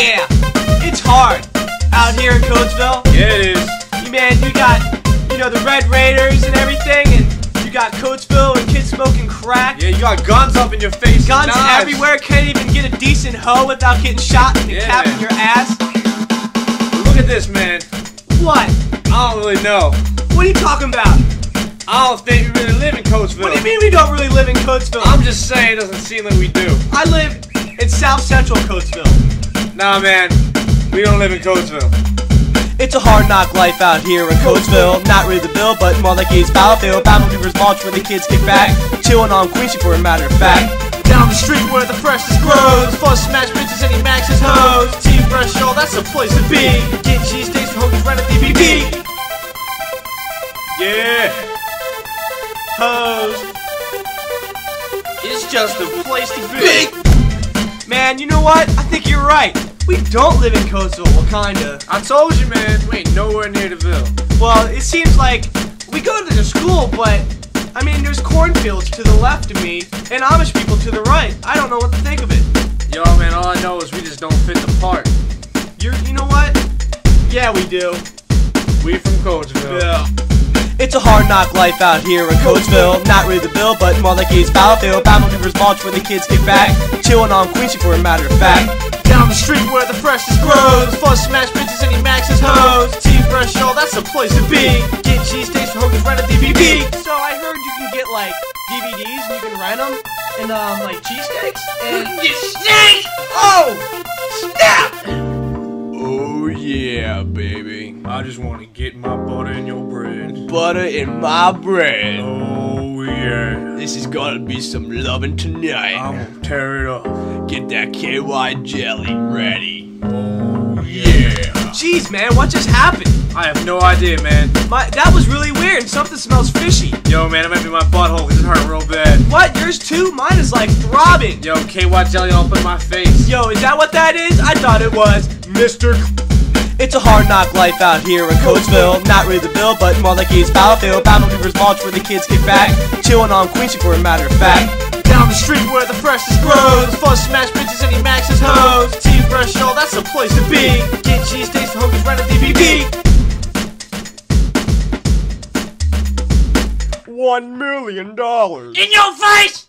Yeah, it's hard out here in Coatesville. Yeah, it is. You man, you got you know the Red Raiders and everything, and you got Coatesville and kids smoking crack. Yeah, you got guns up in your face. Guns knives. everywhere. Can't even get a decent hoe without getting shot in the Yeah, cap in your ass. Look at this, man. What? I don't really know. What are you talking about? I don't think we really live in Coatesville. What do you mean we don't really live in Coatesville? I'm just saying it doesn't seem like we do. I live in South Central Coatesville. Nah, man. We don't live in Coatesville. It's a hard knock life out here in Coatesville. Not really the Ville, but more like East Fallowfield. Battle Beavers Mulch where the kids kick back. Chillin' on Quincy for a matter of fact. Down the street where the freshest grows. Fuss smash bitches and he maxes hoes. Team Fresh Show, that's the place to be. Get cheesesteaks from Hoagie's right at DVP. Yeah. Hoes. It's just a place to be. Man, you know what? I think you're right. We don't live in Coatesville, well, kinda. I told you, man. We ain't nowhere near the Ville. Well, it seems like we go to the school, but I mean, there's cornfields to the left of me and Amish people to the right. I don't know what to think of it. Yo, man, all I know is we just don't fit the part. You're, you know what? Yeah, we do. We from Coatesville. Yeah. It's a hard knock life out here in Coatesville. Not really the Ville, but more like East Fallowfield. Battle Beavers Mulch where the kids kick back. Chillin' on Quincy for a matter of fact. Down the street where the freshest grows. Fuss smash bitches and he maxes hoes. Team Fresh Show, that's the place to be. Get cheesesteaks from Hoagie's right at DVP. So I heard you can get like DVDs and you can rent them and um like cheesesteaks and Get steak! oh snap! Yeah, baby. I just want to get my butter in your bread. Butter in my bread. Oh, yeah. This is gonna be some loving tonight. I'm gonna tear it up. Get that KY jelly ready. Oh, yeah. Jeez, man, what just happened? I have no idea, man. My that was really weird. Something smells fishy. Yo, man, it might be my butthole because it hurt real bad. What? Yours too? Mine is like throbbing. Yo, KY jelly all up in my face. Yo, is that what that is? I thought it was Mr. It's a hard knock life out here in Coatesville. Not really the Ville, but more like East Fallowfield. Battle Beavers Mulch where the kids kick back. Chillin' on Quincy for a matter of fact. Down the street where the freshest grows. Fuss smash bitches and he maxes hoes. Team Fresh all that's the place to be. Get cheesesteaks from Hoagie's right at DVP. One million dollars. In your face!